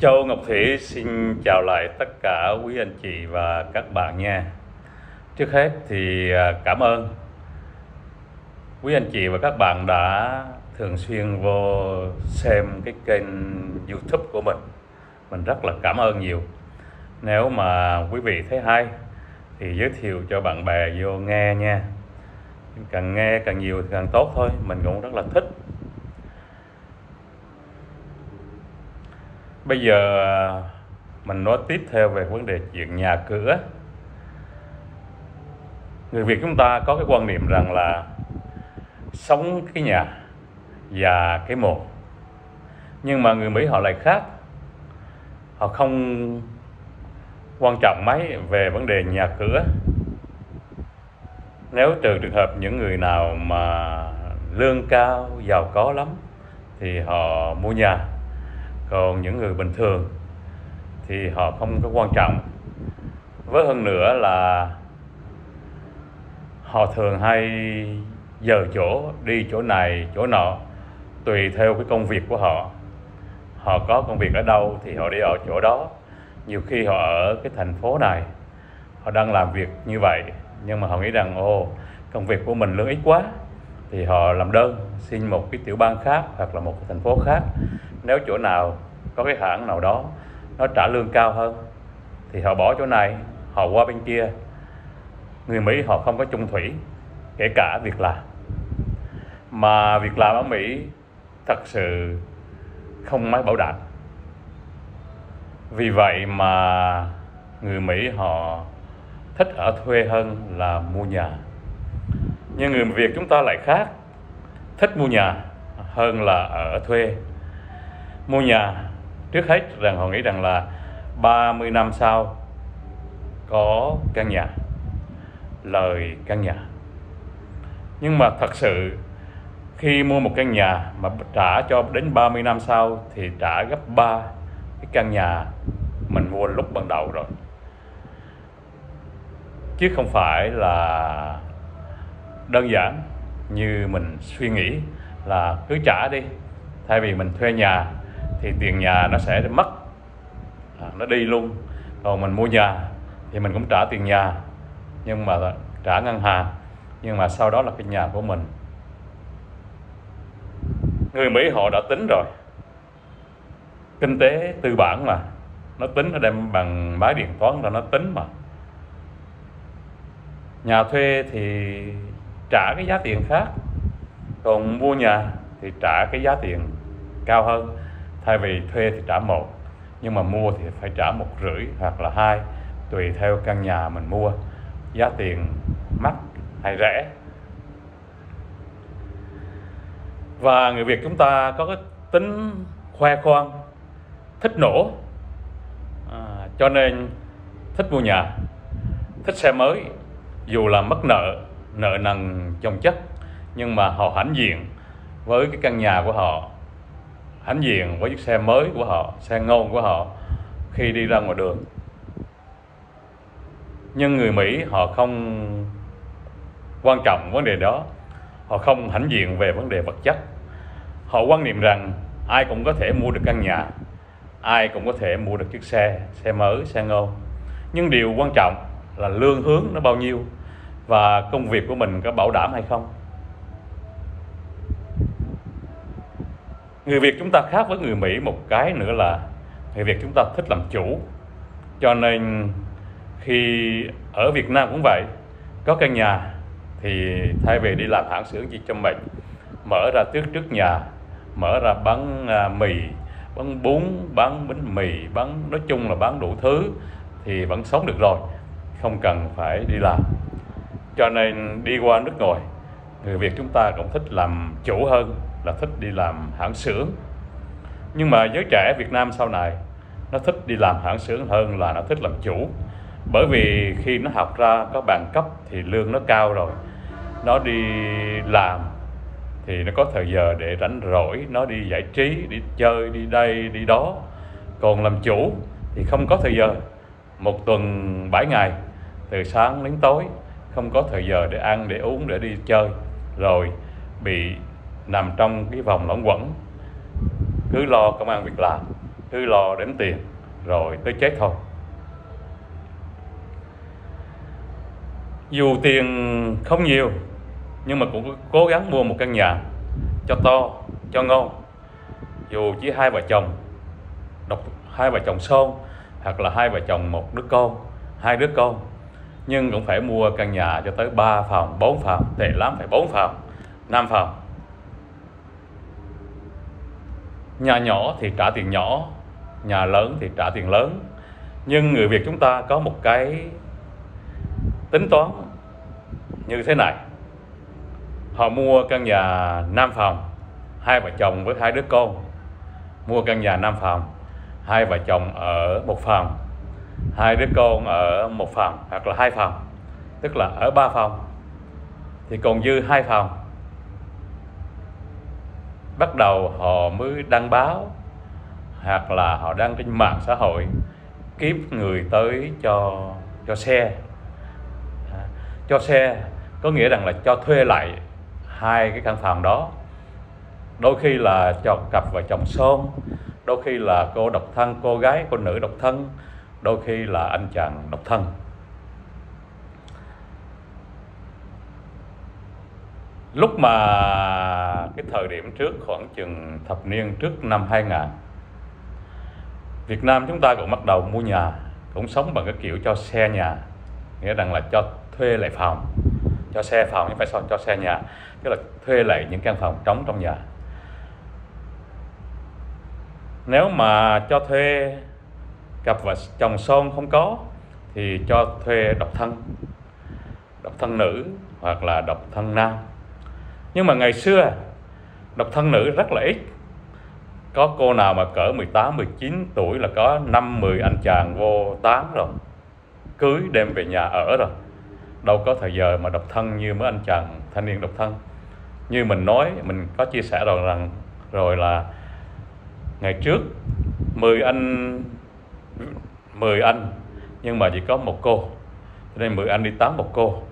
Châu Ngọc Thủy xin chào lại tất cả quý anh chị và các bạn nha. Trước hết thì à, cảm ơn quý anh chị và các bạn đã thường xuyên vô xem cái kênh YouTube của mình. Mình rất là cảm ơn nhiều. Nếu mà quý vị thấy hay thì giới thiệu cho bạn bè vô nghe nha. Càng nghe càng nhiều thì càng tốt thôi, mình cũng rất là thích bây giờ, mình nói tiếp theo về vấn đề chuyện nhà cửa. Người việt chúng ta có cái quan niệm rằng là sống cái nhà và cái mồ. Nhưng mà người mỹ họ lại khác. Họ không quan trọng mấy về vấn đề nhà cửa. Nếu trừ trường hợp những người nào mà lương cao, giàu có lắm, thì họ mua nhà còn những người bình thường thì họ không có quan trọng. Với hơn nữa là họ thường hay giờ chỗ, đi chỗ này, chỗ nọ, tùy theo cái công việc của họ. Họ có công việc ở đâu thì họ đi ở chỗ đó. Nhiều khi họ ở cái thành phố này, họ đang làm việc như vậy, nhưng mà họ nghĩ rằng ô công việc của mình lương ít quá. Thì họ làm đơn, xin một cái tiểu bang khác hoặc là một cái thành phố khác. Nếu chỗ nào có cái hãng nào đó nó trả lương cao hơn, thì họ bỏ chỗ này, họ qua bên kia. Người Mỹ họ không có chung thủy, kể cả việc làm. Mà việc làm ở Mỹ thật sự không mấy bảo đảm. Vì vậy mà người Mỹ họ thích ở thuê hơn là mua nhà. Nhưng người Việt chúng ta lại khác, thích mua nhà hơn là ở thuê. Mua nhà trước hết rằng họ nghĩ rằng là 30 năm sau có căn nhà, lời căn nhà. Nhưng mà thật sự, khi mua một căn nhà mà trả cho đến 30 năm sau thì trả gấp 3 cái căn nhà mình mua lúc ban đầu rồi. Chứ không phải là đơn giản như mình suy nghĩ là cứ trả đi. Thay vì mình thuê nhà thì tiền nhà nó sẽ mất. À, nó đi luôn. Còn mình mua nhà thì mình cũng trả tiền nhà nhưng mà trả ngân hàng nhưng mà sau đó là cái nhà của mình. Người Mỹ họ đã tính rồi. Kinh tế tư bản mà nó tính nó đem bằng máy điện toán ra nó tính mà. Nhà thuê thì trả cái giá tiền khác còn mua nhà thì trả cái giá tiền cao hơn thay vì thuê thì trả một nhưng mà mua thì phải trả một rưỡi hoặc là hai tùy theo căn nhà mình mua. Giá tiền mắc hay rẻ. Và người Việt chúng ta có cái tính khoe khoang thích nổ. À, cho nên thích mua nhà thích xe mới dù là mất nợ nợ nần chồng chất nhưng mà họ hãnh diện với cái căn nhà của họ hãnh diện với chiếc xe mới của họ, xe ngon của họ khi đi ra ngoài đường. Nhưng người Mỹ họ không quan trọng vấn đề đó. Họ không hãnh diện về vấn đề vật chất. Họ quan niệm rằng ai cũng có thể mua được căn nhà, ai cũng có thể mua được chiếc xe xe mới, xe ngon. nhưng điều quan trọng là lương hướng nó bao nhiêu và công việc của mình có bảo đảm hay không. Người Việt chúng ta khác với người Mỹ một cái nữa là người Việt chúng ta thích làm chủ. Cho nên khi ở Việt Nam cũng vậy, có căn nhà thì thay vì đi làm hãng xưởng gì cho mình, mở ra trước trước nhà, mở ra bán à, mì, bán bún, bán bánh mì, bán, nói chung là bán đủ thứ thì vẫn sống được rồi, không cần phải đi làm. Cho nên đi qua nước ngoài, người Việt chúng ta cũng thích làm chủ hơn là thích đi làm hãng xưởng. Nhưng mà giới trẻ Việt Nam sau này, nó thích đi làm hãng xưởng hơn là nó thích làm chủ. Bởi vì khi nó học ra có bằng cấp thì lương nó cao rồi. Nó đi làm thì nó có thời giờ để rảnh rỗi, nó đi giải trí, đi chơi, đi đây, đi đó. Còn làm chủ thì không có thời giờ. Một tuần 7 ngày, từ sáng đến tối, không có thời giờ để ăn, để uống, để đi chơi. Rồi bị nằm trong cái vòng luẩn quẩn. Cứ lo công an việc làm, cứ lo đếm tiền, rồi tới chết thôi. Dù tiền không nhiều, nhưng mà cũng cố gắng mua một căn nhà cho to, cho ngon. Dù chỉ hai vợ chồng, độc, hai vợ chồng son, hoặc là hai vợ chồng một đứa con, hai đứa con, nhưng cũng phải mua căn nhà cho tới 3 phòng 4 phòng, tệ lắm, phải 4 phòng 5 phòng. Nhà nhỏ thì trả tiền nhỏ, nhà lớn thì trả tiền lớn. Nhưng người Việt chúng ta có một cái tính toán như thế này. Họ mua căn nhà nam phòng, hai vợ chồng với hai đứa con. Mua căn nhà nam phòng, hai vợ chồng ở một phòng, hai đứa con ở một phòng hoặc là hai phòng, tức là ở ba phòng. Thì còn dư hai phòng bắt đầu họ mới đăng báo, hoặc là họ đăng trên mạng xã hội kiếm người tới cho cho xe. À, cho xe có nghĩa rằng là cho thuê lại hai cái căn phòng đó. Đôi khi là cho cặp vợ chồng son đôi khi là cô độc thân, cô gái, cô nữ độc thân, đôi khi là anh chàng độc thân. Lúc mà cái thời điểm trước khoảng chừng thập niên trước năm 2000 Việt Nam chúng ta cũng bắt đầu mua nhà, cũng sống bằng cái kiểu cho xe nhà, nghĩa rằng là cho thuê lại phòng. Cho xe phòng nhưng phải sao, cho xe nhà, tức là thuê lại những căn phòng trống trong nhà. Nếu mà cho thuê cặp vợ, chồng son không có, thì cho thuê độc thân độc thân nữ hoặc là độc thân nam nhưng mà ngày xưa độc thân nữ rất là ít. Có cô nào mà cỡ 18, 19 tuổi là có 5, 10 anh chàng vô tán rồi cưới đem về nhà ở rồi. Đâu có thời giờ mà độc thân như mấy anh chàng thanh niên độc thân. Như mình nói mình có chia sẻ rồi rằng rồi là ngày trước 10 anh 10 anh nhưng mà chỉ có một cô. Cho nên 10 anh đi tán một cô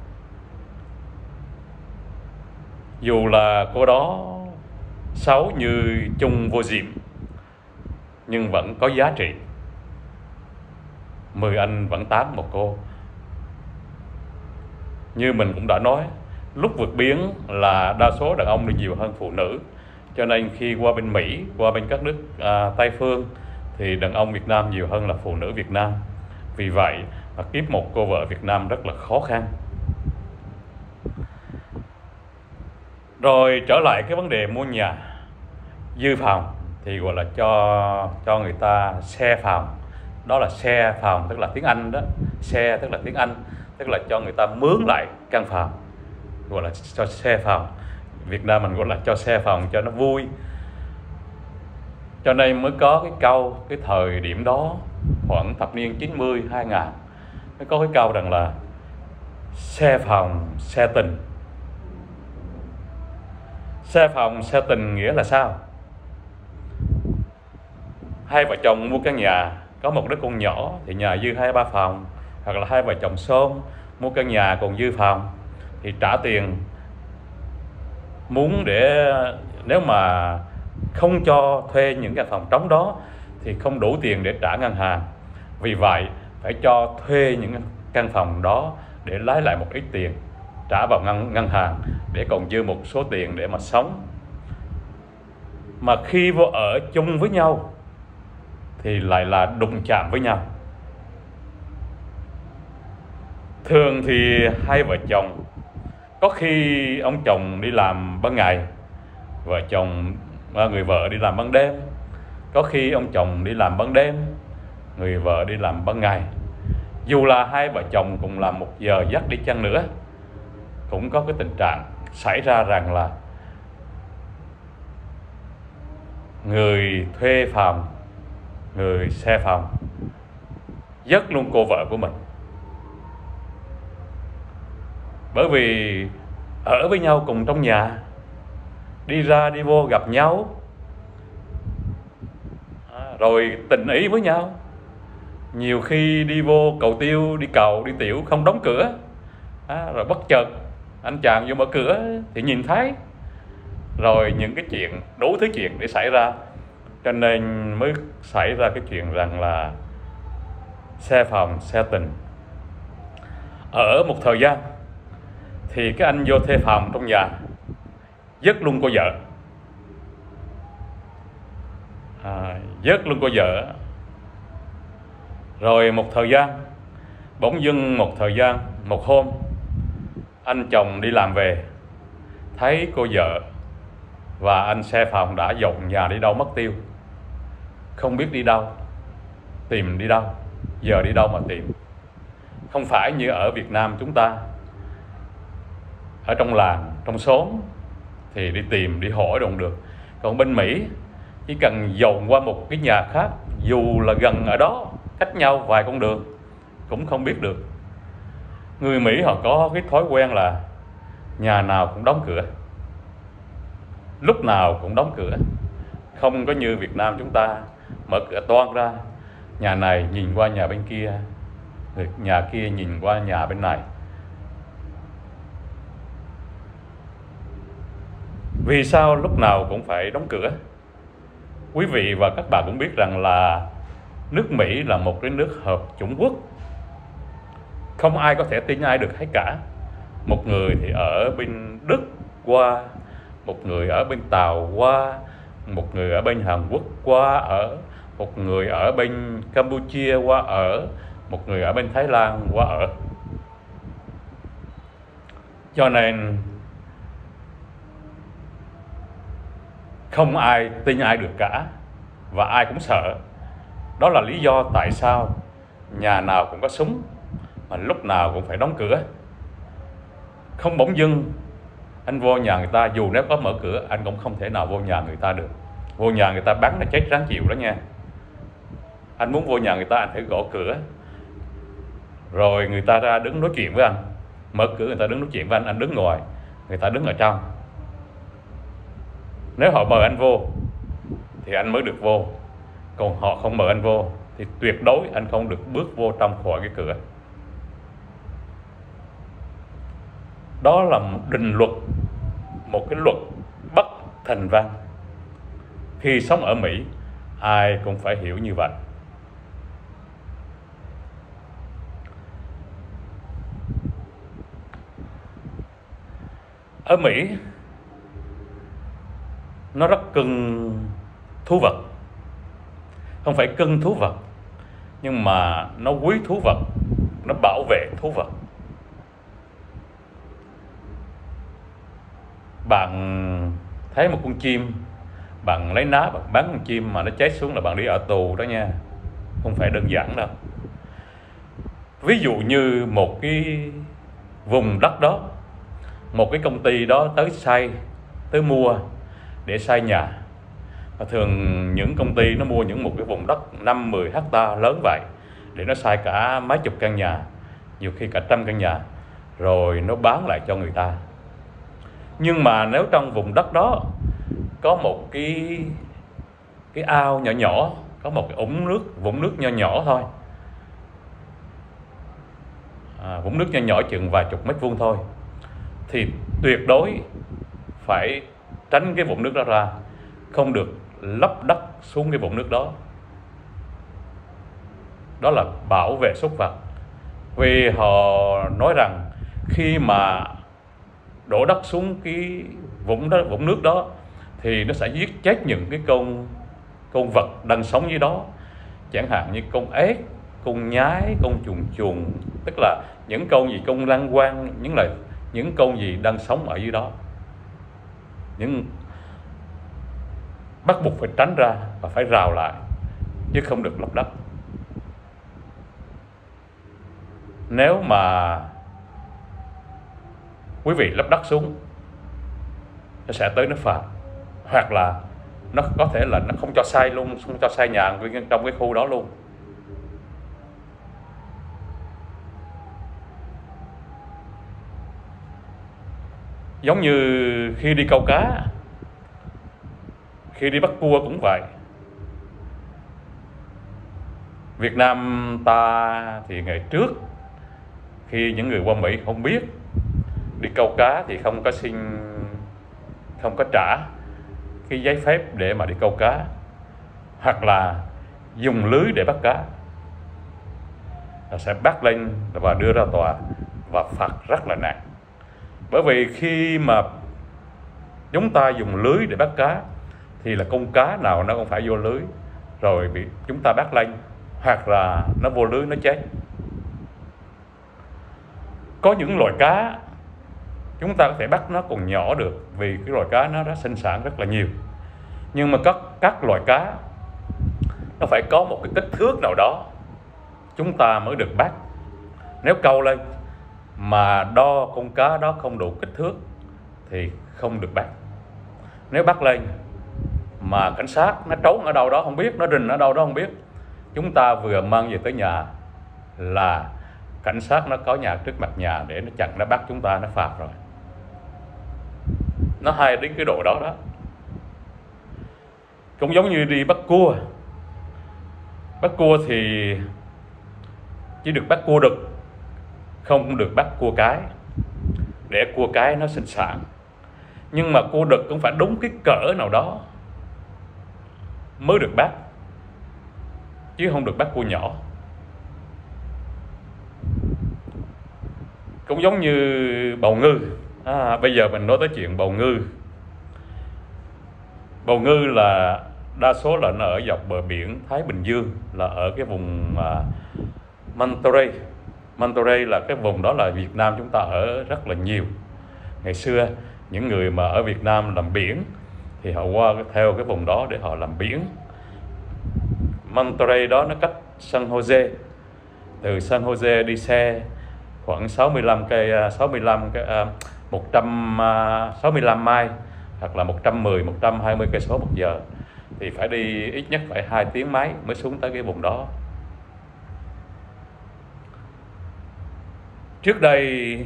dù là cô đó xấu như chung vô diệm nhưng vẫn có giá trị. 10 anh vẫn tán một cô. Như mình cũng đã nói lúc vượt biến là đa số đàn ông đi nhiều hơn phụ nữ. Cho nên khi qua bên Mỹ qua bên các nước à, Tây phương thì đàn ông Việt Nam nhiều hơn là phụ nữ Việt Nam. Vì vậy mà kiếm một cô vợ Việt Nam rất là khó khăn. Rồi trở lại cái vấn đề mua nhà. Dư phòng thì gọi là cho cho người ta xe phòng. Đó là xe phòng, tức là tiếng Anh đó. Xe, tức là tiếng Anh, tức là cho người ta mướn lại căn phòng. Gọi là cho xe phòng. Việt Nam mình gọi là cho xe phòng cho nó vui. Cho nên mới có cái câu, cái thời điểm đó, khoảng thập niên 90 2000 mới có cái câu rằng là xe phòng, xe tình xe phòng xe tình nghĩa là sao? Hai vợ chồng mua căn nhà, có một đứa con nhỏ thì nhà dư hai ba phòng, hoặc là hai vợ chồng xôn mua căn nhà còn dư phòng, thì trả tiền muốn để, nếu mà không cho thuê những căn phòng trống đó, thì không đủ tiền để trả ngân hàng. Vì vậy, phải cho thuê những căn phòng đó để lấy lại một ít tiền trả vào ngân ngân hàng để còn dư một số tiền để mà sống. Mà khi vô ở chung với nhau thì lại là đụng chạm với nhau. Thường thì hai vợ chồng, có khi ông chồng đi làm ban ngày, vợ chồng à, người vợ đi làm ban đêm. Có khi ông chồng đi làm ban đêm, người vợ đi làm ban ngày. Dù là hai vợ chồng cùng làm một giờ dắt đi chăng nữa cũng có cái tình trạng xảy ra rằng là người thuê phòng người xe phòng dắt luôn cô vợ của mình. Bởi vì ở với nhau cùng trong nhà đi ra đi vô gặp nhau à, rồi tình ý với nhau. Nhiều khi đi vô cầu tiêu đi cầu đi tiểu không đóng cửa à, rồi bất chợt anh chàng vô mở cửa thì nhìn thấy. Rồi những cái chuyện đủ thứ chuyện để xảy ra. Cho nên mới xảy ra cái chuyện rằng là xe phòng xe tình. Ở một thời gian thì cái anh vô thuê phòng trong nhà dứt luôn cô vợ. À, dứt luôn cô vợ. Rồi một thời gian bỗng dưng một thời gian một hôm anh chồng đi làm về. Thấy cô vợ và anh xe phòng đã dọn nhà đi đâu mất tiêu. Không biết đi đâu, tìm đi đâu, giờ đi đâu mà tìm. Không phải như ở Việt Nam chúng ta. Ở trong làng, trong xóm thì đi tìm, đi hỏi đồng được. Còn bên Mỹ, chỉ cần dồn qua một cái nhà khác, dù là gần ở đó, cách nhau vài con đường, cũng không biết được người Mỹ họ có cái thói quen là nhà nào cũng đóng cửa, lúc nào cũng đóng cửa. Không có như Việt Nam chúng ta mở cửa toan ra, nhà này nhìn qua nhà bên kia nhà kia nhìn qua nhà bên này. Vì sao lúc nào cũng phải đóng cửa? Quý vị và các bạn cũng biết rằng là nước Mỹ là một cái nước hợp chủng quốc không ai có thể tin ai được hết cả. Một người thì ở bên Đức qua, một người ở bên Tàu qua, một người ở bên Hàn Quốc qua ở, một người ở bên Campuchia qua ở, một người ở bên Thái Lan qua ở. Cho nên, không ai tin ai được cả và ai cũng sợ. Đó là lý do tại sao nhà nào cũng có súng mà lúc nào cũng phải đóng cửa. Không bỗng dưng, anh vô nhà người ta, dù nếu có mở cửa, anh cũng không thể nào vô nhà người ta được. Vô nhà người ta bắn là chết ráng chịu đó nha. Anh muốn vô nhà người ta, anh phải gõ cửa. Rồi người ta ra đứng nói chuyện với anh. Mở cửa người ta đứng nói chuyện với anh anh đứng ngoài người ta đứng ở trong. Nếu họ mời anh vô, thì anh mới được vô. Còn họ không mời anh vô, thì tuyệt đối anh không được bước vô trong khỏi cái cửa. Đó là một định luật, một cái luật bất thành văn. Khi sống ở mỹ, ai cũng phải hiểu như vậy. Ở mỹ, nó rất cưng thú vật. Không phải cưng thú vật, nhưng mà nó quý thú vật, nó bảo vệ thú vật. Bạn thấy một con chim, bạn lấy ná, bạn bắn con chim mà nó cháy xuống là bạn đi ở tù đó nha. Không phải đơn giản đâu. Ví dụ như một cái vùng đất đó, một cái công ty đó tới xây tới mua để xây nhà. Và thường những công ty nó mua những một cái vùng đất 5 10 hecta lớn vậy để nó xây cả mấy chục căn nhà, nhiều khi cả trăm căn nhà, rồi nó bán lại cho người ta nhưng mà nếu trong vùng đất đó có một cái cái ao nhỏ nhỏ có một cái ống nước vũng nước nhỏ nhỏ thôi à, vũng nước nhỏ nhỏ chừng vài chục mét vuông thôi thì tuyệt đối phải tránh cái vũng nước đó ra không được lấp đất xuống cái vũng nước đó. Đó là bảo vệ súc vật. Vì họ nói rằng khi mà đổ đất xuống cái vũng đó, vũng nước đó, thì nó sẽ giết chết những cái con con vật đang sống dưới đó. Chẳng hạn như con ếch, con nhái, con chuồn chuồn tức là những con gì con lăng quang, những lời những con gì đang sống ở dưới đó. Những bắt buộc phải tránh ra và phải rào lại, chứ không được lấp đất. Nếu mà quý vị lấp đất xuống. Nó sẽ tới nó phạt hoặc là nó có thể là nó không cho sai luôn, không cho sai nhà trong cái khu đó luôn. Giống như khi đi câu cá, khi đi bắt cua cũng vậy. Việt Nam ta thì ngày trước, khi những người qua Mỹ không biết đi câu cá thì không có xin, không có trả cái giấy phép để mà đi câu cá. Hoặc là dùng lưới để bắt cá. Là sẽ bắt lên và đưa ra tòa và phạt rất là nặng. Bởi vì khi mà chúng ta dùng lưới để bắt cá, thì là con cá nào nó cũng phải vô lưới, rồi bị chúng ta bắt lên, hoặc là nó vô lưới nó chết. Có những loài cá chúng ta có thể bắt nó còn nhỏ được vì cái loài cá nó đã sinh sản rất là nhiều. Nhưng mà các các loài cá, nó phải có một cái kích thước nào đó chúng ta mới được bắt. Nếu câu lên mà đo con cá đó không đủ kích thước thì không được bắt. Nếu bắt lên mà cảnh sát nó trốn ở đâu đó không biết, nó rình ở đâu đó không biết, chúng ta vừa mang về tới nhà là cảnh sát nó có nhà trước mặt nhà để nó chặn, nó bắt chúng ta, nó phạt rồi nó hay đến cái độ đó đó. Cũng giống như đi bắt cua. Bắt cua thì chỉ được bắt cua đực, không được bắt cua cái. Để cua cái nó sinh sản. Nhưng mà cua đực cũng phải đúng cái cỡ nào đó mới được bắt, chứ không được bắt cua nhỏ. Cũng giống như bầu ngư à, bây giờ mình nói tới chuyện bầu ngư. Bầu ngư là đa số là nó ở dọc bờ biển Thái Bình Dương là ở cái vùng à, Monterey Monterey là cái vùng đó là Việt Nam chúng ta ở rất là nhiều. Ngày xưa những người mà ở Việt Nam làm biển thì họ qua theo cái vùng đó để họ làm biển. Monterey đó nó cách San Jose. Từ San Jose đi xe khoảng 65 cây 65 à, cái 165 à, mai hoặc là 110 120 cây số một giờ thì phải đi ít nhất phải hai tiếng máy mới xuống tới cái vùng đó. Trước đây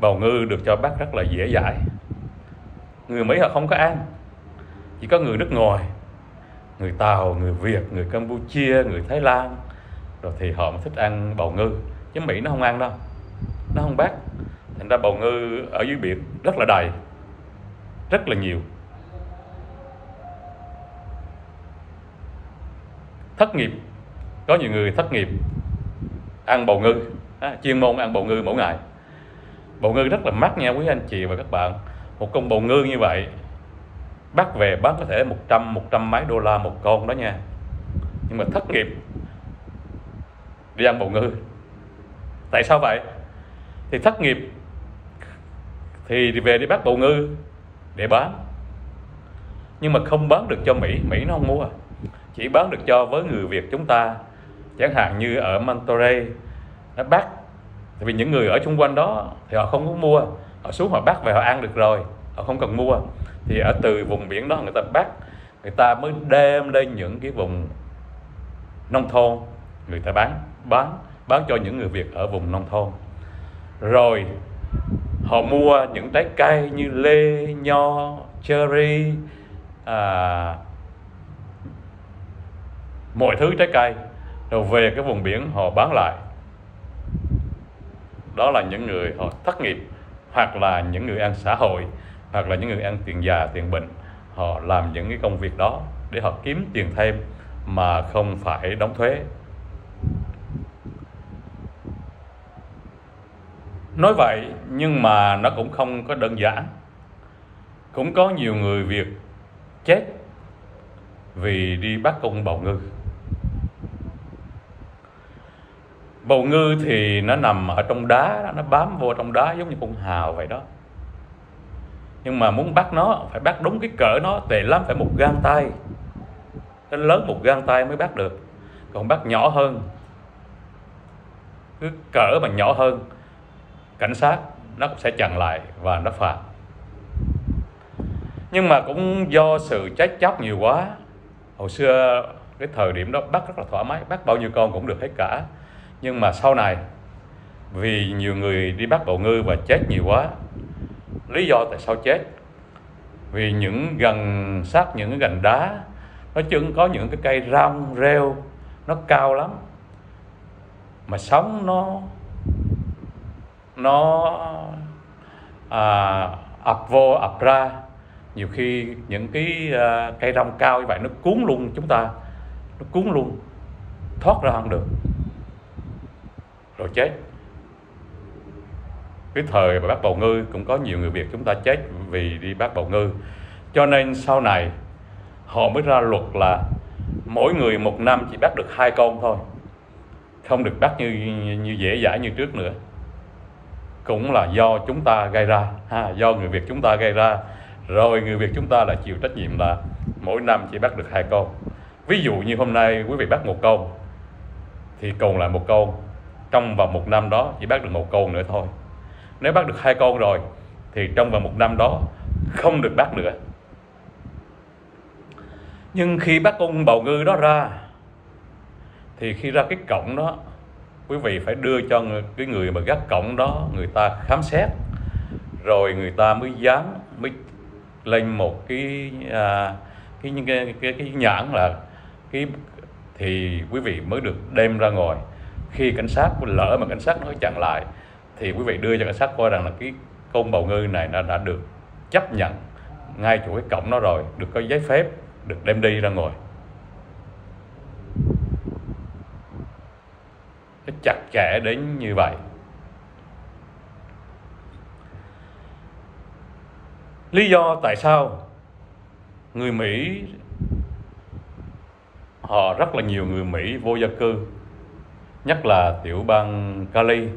bào ngư được cho bắt rất là dễ dãi. Người mỹ họ không có ăn chỉ có người nước ngoài người tàu người việt người campuchia người thái lan rồi thì họ mới thích ăn bào ngư. Chứ mỹ nó không ăn đâu nó không bắt thành ra bào ngư ở dưới biển rất là đầy rất là nhiều. Thất nghiệp có nhiều người thất nghiệp ăn bào ngư à, chuyên môn ăn bào ngư mỗi ngày. Bào ngư rất là mắc nha quý anh chị và các bạn. Một con bào ngư như vậy bắt về bán có thể 100 100 mấy đô la một con đó nha. Nhưng mà thất nghiệp đi ăn bào ngư. Tại sao vậy? Thì thất nghiệp thì về đi bắt bầu ngư để bán. Nhưng mà không bán được cho Mỹ Mỹ nó không mua. Chỉ bán được cho với người Việt chúng ta. Chẳng hạn như ở Monterey nó bắt. Vì những người ở xung quanh đó thì họ không có mua. Họ xuống họ bắt về họ ăn được rồi, họ không cần mua. Thì ở từ vùng biển đó người ta bắt, người ta mới đem lên những cái vùng nông thôn người ta bán bán bán cho những người Việt ở vùng nông thôn. Rồi họ mua những trái cây như lê nho cherry à, mọi thứ trái cây. Rồi về cái vùng biển họ bán lại. Đó là những người họ thất nghiệp hoặc là những người ăn xã hội hoặc là những người ăn tiền già tiền bệnh. Họ làm những cái công việc đó để họ kiếm tiền thêm mà không phải đóng thuế. Nói vậy, nhưng mà nó cũng không có đơn giản. Cũng có nhiều người việt chết vì đi bắt con bào ngư. Bào ngư thì nó nằm ở trong đá nó bám vô trong đá giống như con hào vậy đó. Nhưng mà muốn bắt nó, phải bắt đúng cái cỡ nó, tệ lắm, phải một gang tay. Nó lớn một gang tay mới bắt được. Còn bắt nhỏ hơn, cứ cỡ mà nhỏ hơn cảnh sát, nó cũng sẽ chặn lại và nó phạt. Nhưng mà cũng do sự trách chóc nhiều quá, hồi xưa cái thời điểm đó bắt rất là thoải mái bắt bao nhiêu con cũng được hết cả. Nhưng mà sau này, vì nhiều người đi bắt bầu ngư và chết nhiều quá, lý do tại sao chết? Vì những gần sát những cái gành đá, nó chừng có những cái cây rong rêu, nó cao lắm, mà sống nó nó à, ập vô ập ra. Nhiều khi những cái à, cây rong cao như vậy nó cuốn luôn chúng ta. Nó cuốn luôn thoát ra không được. Rồi chết. Cái thời mà bắt bầu ngư cũng có nhiều người Việt chúng ta chết vì đi bắt bầu ngư. Cho nên sau này họ mới ra luật là mỗi người một năm chỉ bắt được hai con thôi. Không được bắt như như dễ dãi như trước nữa cũng là do chúng ta gây ra, ha, do người Việt chúng ta gây ra. Rồi người Việt chúng ta là chịu trách nhiệm là mỗi năm chỉ bắt được hai con ví dụ như hôm nay quý vị bắt một con thì còn lại một con trong vòng một năm đó chỉ bắt được một con nữa thôi. Nếu bắt được hai con rồi, thì trong vòng một năm đó không được bắt nữa. Nhưng khi bắt con bào ngư đó ra, thì khi ra cái cổng đó quý vị phải đưa cho cái người mà gác cổng đó người ta khám xét rồi người ta mới dán mới lên một cái à, cái, cái cái cái nhãn là cái thì quý vị mới được đem ra ngoài khi cảnh sát lỡ mà cảnh sát nói chặn lại thì quý vị đưa cho cảnh sát coi rằng là cái con bào ngư này nó đã được chấp nhận ngay chỗ cái cổng đó rồi được có giấy phép được đem đi ra ngoài nó chặt chẽ đến như vậy. Lý do tại sao người mỹ họ rất là nhiều người mỹ vô gia cư nhất là tiểu bang cali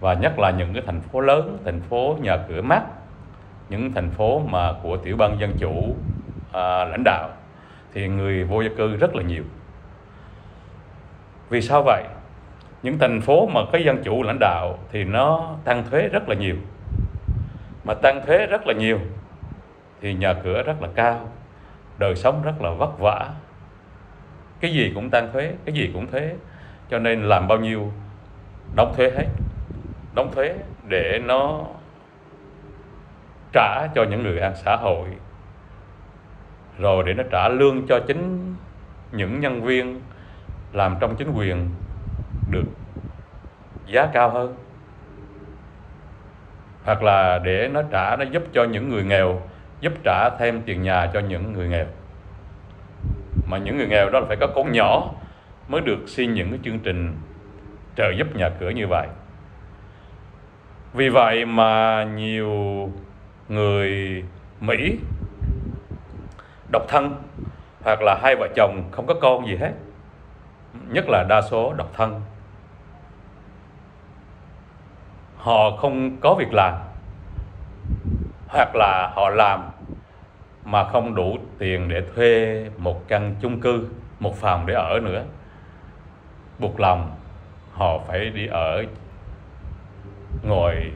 và nhất là những cái thành phố lớn thành phố nhà cửa mát, những thành phố mà của tiểu bang dân chủ à, lãnh đạo thì người vô gia cư rất là nhiều. Vì sao vậy? Những thành phố mà có dân chủ lãnh đạo thì nó tăng thuế rất là nhiều. Mà tăng thuế rất là nhiều thì nhà cửa rất là cao, đời sống rất là vất vả. Cái gì cũng tăng thuế, cái gì cũng thuế. Cho nên làm bao nhiêu, đóng thuế hết. Đóng thuế để nó trả cho những người ăn xã hội. Rồi để nó trả lương cho chính những nhân viên làm trong chính quyền được giá cao hơn. Hoặc là để nó trả, nó giúp cho những người nghèo, giúp trả thêm tiền nhà cho những người nghèo. Mà những người nghèo đó là phải có con nhỏ mới được xin những cái chương trình trợ giúp nhà cửa như vậy. Vì vậy mà nhiều người Mỹ độc thân hoặc là hai vợ chồng không có con gì hết. Nhất là đa số độc thân họ không có việc làm, hoặc là họ làm mà không đủ tiền để thuê một căn chung cư, một phòng để ở nữa. Buộc lòng, họ phải đi ở ngồi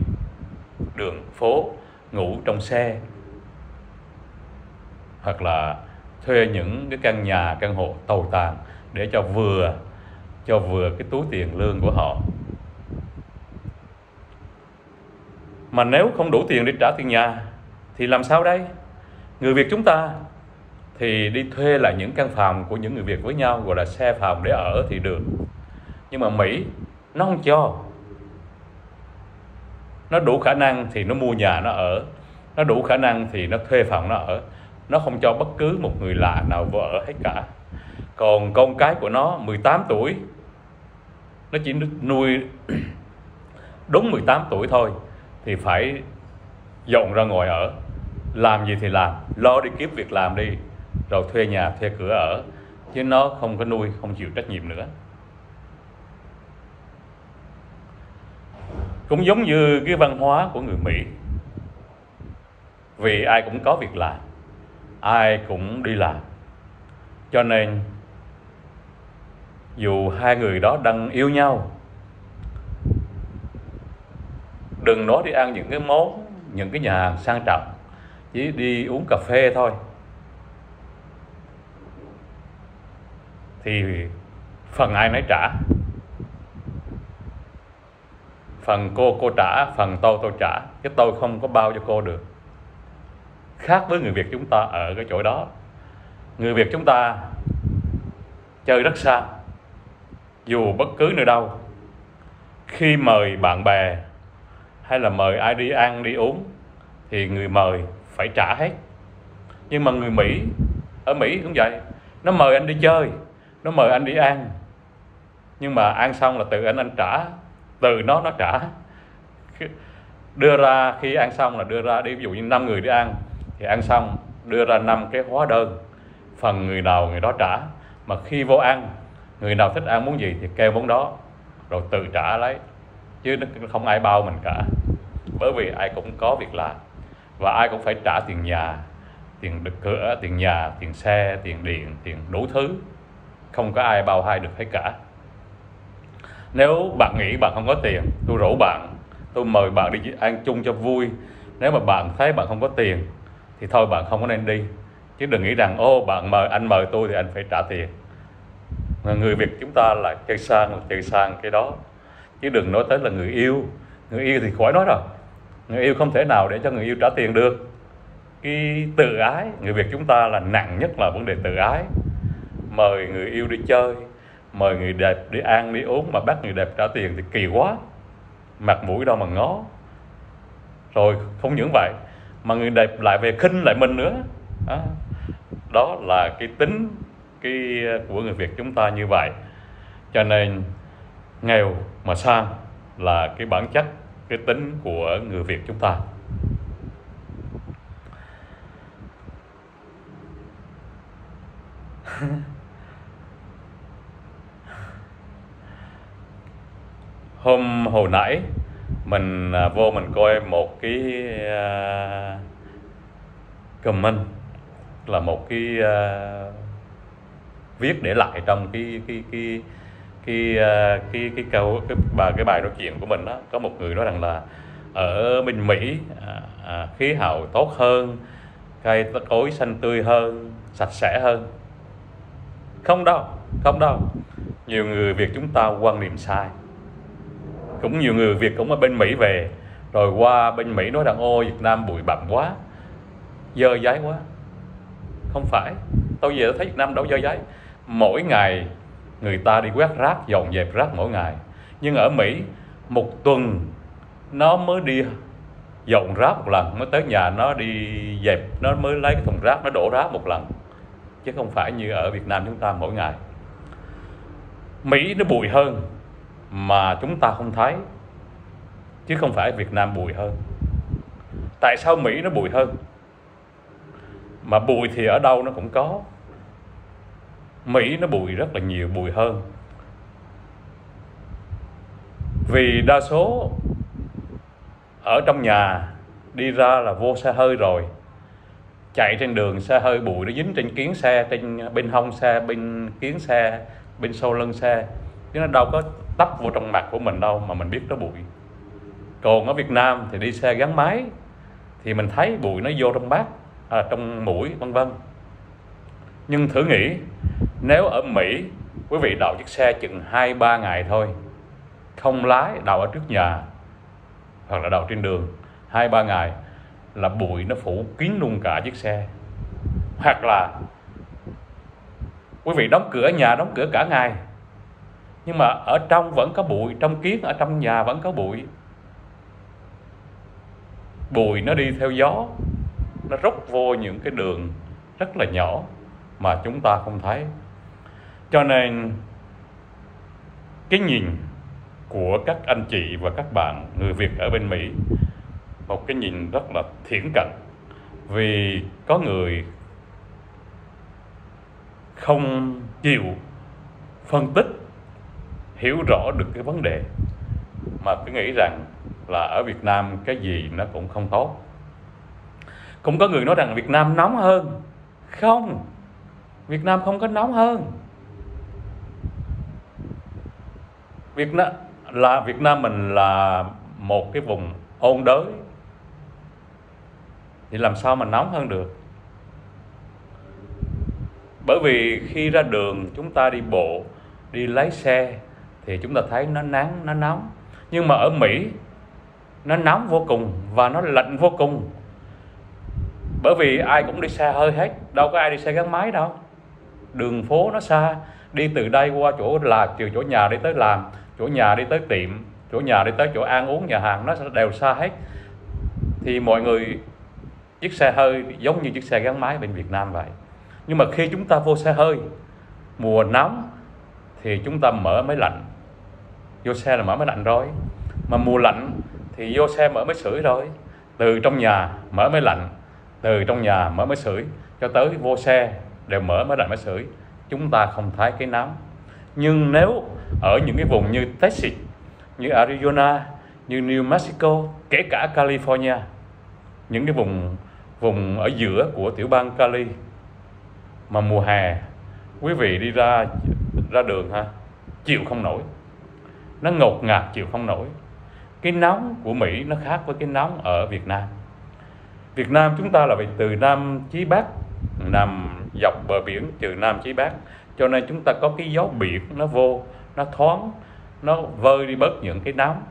đường phố, ngủ trong xe, hoặc là thuê những cái căn nhà, căn hộ tồi tàn để cho vừa cho vừa cái túi tiền lương của họ. Mà nếu không đủ tiền để trả tiền nhà, thì làm sao đây? Người việt chúng ta thì đi thuê lại những căn phòng của những người việt với nhau, gọi là xe phòng để ở thì được. Nhưng mà mỹ, nó không cho. Nó đủ khả năng thì nó mua nhà nó ở, nó đủ khả năng thì nó thuê phòng nó ở. Nó không cho bất cứ một người lạ nào vô ở hết cả. Còn con cái của nó 18 tuổi, nó chỉ nuôi, đúng 18 tuổi thôi thì phải dọn ra ngoài ở. Làm gì thì làm. Lo đi kiếm việc làm đi. Rồi thuê nhà, thuê cửa ở. Chứ nó không có nuôi, không chịu trách nhiệm nữa. Cũng giống như cái văn hóa của người Mỹ. Vì ai cũng có việc làm, ai cũng đi làm. Cho nên, dù hai người đó đang yêu nhau đừng nói đi ăn những cái món, những cái nhà hàng sang trọng, chỉ đi uống cà phê thôi. Thì phần ai nấy trả. Phần cô cô trả, phần tôi tôi trả, chứ tôi không có bao cho cô được. Khác với người việt chúng ta ở cái chỗ đó. Người việt chúng ta chơi rất xa, dù bất cứ nơi đâu. Khi mời bạn bè hay là mời ai đi ăn, đi uống, thì người mời phải trả hết. Nhưng mà người Mỹ, ở Mỹ cũng vậy. Nó mời anh đi chơi, nó mời anh đi ăn. Nhưng mà ăn xong là tự anh anh trả, từ nó nó trả. Đưa ra, khi ăn xong là đưa ra, đi ví dụ như năm người đi ăn, thì ăn xong đưa ra năm cái hóa đơn. Phần người nào người đó trả. Mà khi vô ăn, người nào thích ăn muốn gì thì kêu món đó, rồi tự trả lấy chứ không ai bao mình cả. Bởi vì ai cũng có việc làm. Và ai cũng phải trả tiền nhà, tiền đực cửa, tiền nhà, tiền xe, tiền điện, tiền đủ thứ. Không có ai bao hai được hết cả. Nếu bạn nghĩ bạn không có tiền, tôi rủ bạn, tôi mời bạn đi ăn chung cho vui. Nếu mà bạn thấy bạn không có tiền, thì thôi bạn không có nên đi. Chứ đừng nghĩ rằng, ô, bạn mời, anh mời tôi thì anh phải trả tiền. Người việt chúng ta là chơi sang là chơi sang cái đó chứ đừng nói tới là người yêu. Người yêu thì khỏi nói rồi. Người yêu không thể nào để cho người yêu trả tiền được. Cái tự ái người việt chúng ta là nặng nhất là vấn đề tự ái. Mời người yêu đi chơi mời người đẹp đi ăn đi uống mà bắt người đẹp trả tiền thì kỳ quá. Mặt mũi đâu mà ngó. Rồi không những vậy mà người đẹp lại về khinh lại mình nữa. Đó, đó là cái tính cái ờ, của người Việt chúng ta như vậy. Cho nên nghèo mà sang là cái bản chất cái tính của người Việt chúng ta? Hôm hồi nãy mình à, vô mình coi một cái uh, comment là một cái uh, viết để lại trong cái cái cái cái ờ, cái cái, câu cái bài cái bài nói chuyện của mình đó có một người nói rằng là ở bên Mỹ à, à, khí hậu tốt hơn cây cối xanh tươi hơn sạch sẽ hơn. Không đâu không đâu. Nhiều người Việt chúng ta quan niệm sai. Cũng nhiều người Việt cũng ở bên Mỹ về rồi qua bên Mỹ nói rằng ôi Việt Nam bụi bặm quá dơ giấy quá. Không phải. Tôi về tôi thấy Việt Nam đâu dơ giấy. Mỗi ngày người ta đi quét rác, dọn dẹp rác mỗi ngày. Nhưng ở Mỹ, một tuần nó mới đi dọn rác một lần, mới tới nhà nó đi dẹp, nó mới lấy cái thùng rác, nó đổ rác một lần. Chứ không phải như ở Việt Nam chúng ta mỗi ngày. Mỹ nó bụi hơn mà chúng ta không thấy, chứ không phải Việt Nam bụi hơn. Tại sao Mỹ nó bụi hơn? Mà bụi thì ở đâu nó cũng có. Mỹ nó bụi rất là nhiều bụi hơn. Vì đa số ở trong nhà đi ra là vô xe hơi rồi. Chạy trên đường xe hơi bụi nó dính trên kiến xe trên bên hông xe bên kiến xe bên sau lưng xe. Chứ nó đâu có tấp vô trong mặt của mình đâu mà mình biết nó bụi còn ở Việt Nam thì đi xe gắn máy thì mình thấy bụi nó vô trong bát à, trong mũi vân vân nhưng thử nghĩ, nếu ở Mỹ, quý vị đậu chiếc xe chừng 2-3 ngày thôi, không lái đậu ở trước nhà, hoặc là đậu trên đường 2-3 ngày là bụi nó phủ kín luôn cả chiếc xe. Hoặc là quý vị đóng cửa nhà đóng cửa cả ngày, nhưng mà ở trong vẫn có bụi, trong kiến ở trong nhà vẫn có bụi. Bụi nó đi theo gió, nó rút vô những cái đường rất là nhỏ mà chúng ta không thấy. Cho nên, cái nhìn của các anh chị và các bạn người Việt ở bên Mỹ, một cái nhìn rất là thiển cận. Vì có người không chịu phân tích, hiểu rõ được cái vấn đề, mà cứ nghĩ rằng là ở Việt Nam cái gì nó cũng không tốt. Cũng có người nói rằng Việt Nam nóng hơn. Không. Việt Nam không có nóng hơn. Việt Nam là Việt Nam mình là một cái vùng ôn đới. Thì làm sao mà nóng hơn được? Bởi vì khi ra đường chúng ta đi bộ, đi lái xe, thì chúng ta thấy nó nắng, nó nóng. Nhưng mà ở Mỹ, nó nóng vô cùng và nó lạnh vô cùng. Bởi vì ai cũng đi xe hơi hết, đâu có ai đi xe gắn máy đâu đường phố nó xa. Đi từ đây qua chỗ là từ chỗ nhà đi tới làm chỗ nhà đi tới tiệm, chỗ nhà đi tới chỗ ăn uống, nhà hàng nó đều xa hết. Thì mọi người, chiếc xe hơi giống như chiếc xe gắn máy bên Việt Nam vậy. Nhưng mà khi chúng ta vô xe hơi, mùa nóng, thì chúng ta mở máy lạnh. Vô xe là mở máy lạnh rồi. Mà mùa lạnh thì vô xe mở máy sưởi rồi. Từ trong nhà mở máy lạnh, từ trong nhà mở máy sưởi cho tới vô xe đều mở máy lạnh máy sưởi chúng ta không thấy cái nóng nhưng nếu ở những cái vùng như Texas, như Arizona, như New Mexico, kể cả California, những cái vùng vùng ở giữa của tiểu bang Cali mà mùa hè, quý vị đi ra ra đường ha, chịu không nổi. Nó ngột ngạt chịu không nổi. Cái nóng của Mỹ nó khác với cái nóng ở Việt Nam. Việt Nam chúng ta là từ Nam chí Bắc nằm dọc bờ biển từ Nam chí Bắc. Cho nên chúng ta có cái gió biển, nó vô, nó thoáng, nó vơi đi bớt những cái nóng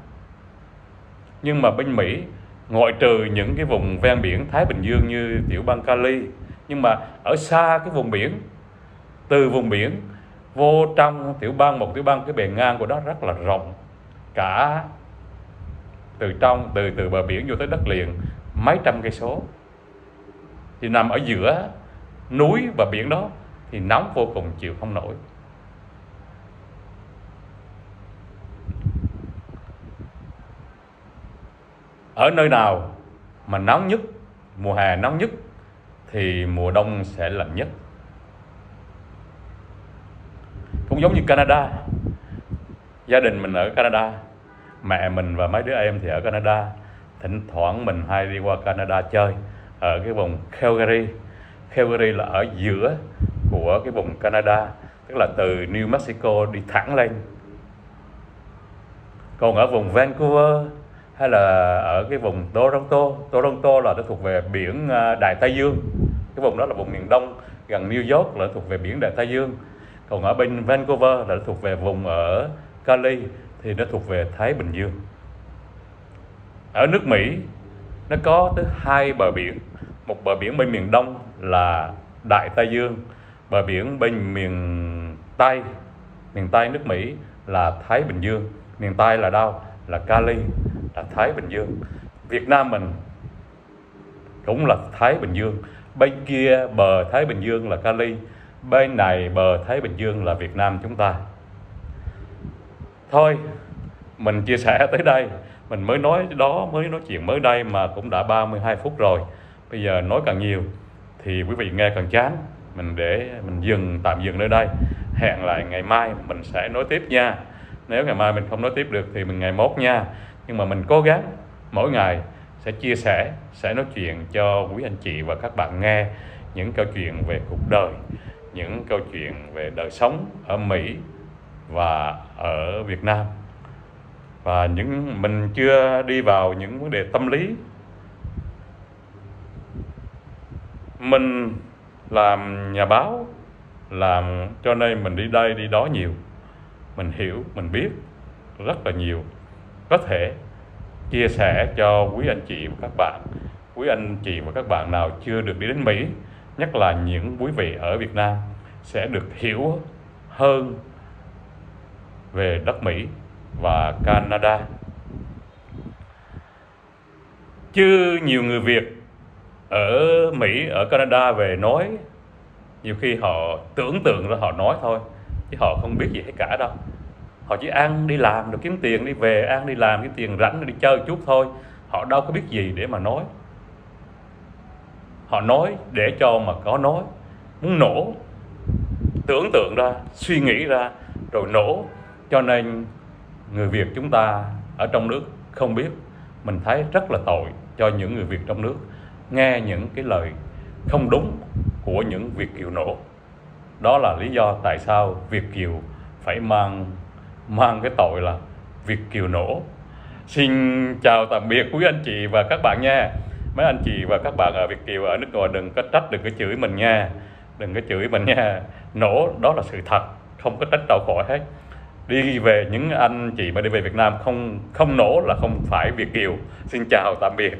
nhưng mà bên Mỹ, ngoại trừ những cái vùng ven biển Thái Bình Dương như tiểu bang Cali, nhưng mà ở xa cái vùng biển, từ vùng biển, vô trong tiểu bang, một tiểu bang cái bề ngang của nó rất là rộng. Cả từ trong, từ từ bờ biển vô tới đất liền, mấy trăm cây số. Thì nằm ở giữa núi và biển đó thì nóng vô cùng, chịu không nổi. Ở nơi nào mà nóng nhất, mùa hè nóng nhất thì mùa đông sẽ lạnh nhất. Cũng giống như Canada, gia đình mình ở Canada, mẹ mình và mấy đứa em thì ở Canada, thỉnh thoảng mình hay đi qua Canada chơi ở cái vùng Calgary. Calgary là ở giữa của cái vùng Canada, tức là từ New Mexico đi thẳng lên. Còn ở vùng Vancouver hay là ở cái vùng Toronto Toronto là nó thuộc về biển à, Đại Tây Dương. Cái vùng đó là vùng miền Đông, gần New York là thuộc về biển Đại Tây Dương. Còn ở bên Vancouver là thuộc về vùng ở Cali, thì nó thuộc về Thái Bình Dương. Ở nước Mỹ, nó có tới hai bờ biển, một bờ biển bên miền Đông là Đại Tây Dương. Bờ biển bên miền Tây miền Tây nước Mỹ là Thái Bình Dương, miền Tây là đâu? Là Cali, là Thái Bình Dương. Việt Nam mình cũng là Thái Bình Dương. Bên kia bờ Thái Bình Dương là Cali, bên này bờ Thái Bình Dương là Việt Nam chúng ta. Thôi, mình chia sẻ tới đây. Mình mới nói đó, mới nói chuyện mới đây mà cũng đã 32 phút rồi. Bây giờ nói càng nhiều thì quý vị nghe cần chán. Mình để, mình dừng, tạm dừng nơi đây. Hẹn lại ngày mai mình sẽ nói tiếp nha. Nếu ngày mai mình không nói tiếp được thì mình ngày mốt nha. Nhưng mà mình cố gắng, mỗi ngày sẽ chia sẻ, sẽ nói chuyện cho quý anh chị và các bạn nghe những câu chuyện về cuộc đời, những câu chuyện về đời sống ở Mỹ và ở Việt Nam. Và những, mình chưa đi vào những vấn đề tâm lý mình làm nhà báo, làm cho nên mình đi đây đi đó nhiều. Mình hiểu, mình biết rất là nhiều. Có thể chia sẻ cho quý anh chị và các bạn. Quý anh chị và các bạn nào chưa được đi đến Mỹ, nhất là những quý vị ở Việt Nam, sẽ được hiểu hơn về đất Mỹ và Canada. Chứ nhiều người Việt ở Mỹ, ở Canada về nói nhiều khi họ tưởng tượng ra họ nói thôi chứ họ không biết gì hết cả đâu. Họ chỉ ăn đi làm được kiếm tiền đi về ăn đi làm kiếm tiền rảnh đi chơi chút thôi. Họ đâu có biết gì để mà nói. Họ nói để cho mà có nói. Muốn nổ tưởng tượng ra suy nghĩ ra rồi nổ. Cho nên người việt chúng ta ở trong nước không biết. Mình thấy rất là tội cho những người việt trong nước nghe những cái lời không đúng của những việt kiều nổ. Đó là lý do tại sao việt kiều phải mang mang cái tội là việt kiều nổ. Xin chào tạm biệt quý anh chị và các bạn nha. Mấy anh chị và các bạn ở việt kiều, ở nước ngoài đừng có trách, đừng có chửi mình nha. Đừng có chửi mình nha. Nổ, đó là sự thật, không có trách đâu khỏi hết. Đi về những anh chị mà đi về Việt Nam không không nổ là không phải Việt kiều. Xin chào, tạm biệt.